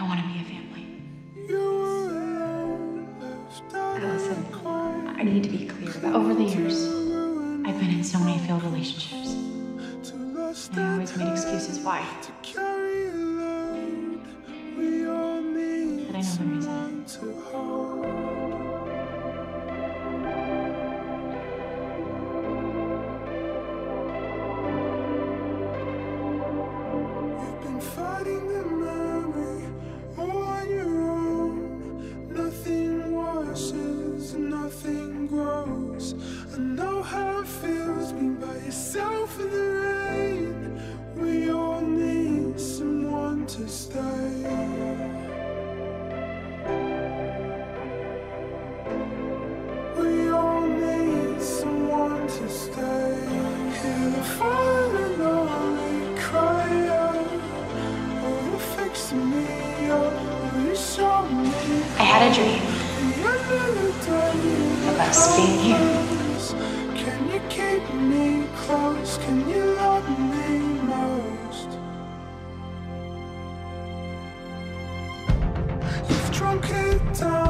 I want to be a family. Alison, I need to be clear about over the years, I've been in so many failed relationships. And I always made excuses why. had a dream of us being here. Can you keep me close? Can you love me most? You've drunk it down.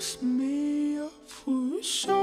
makes me a fool.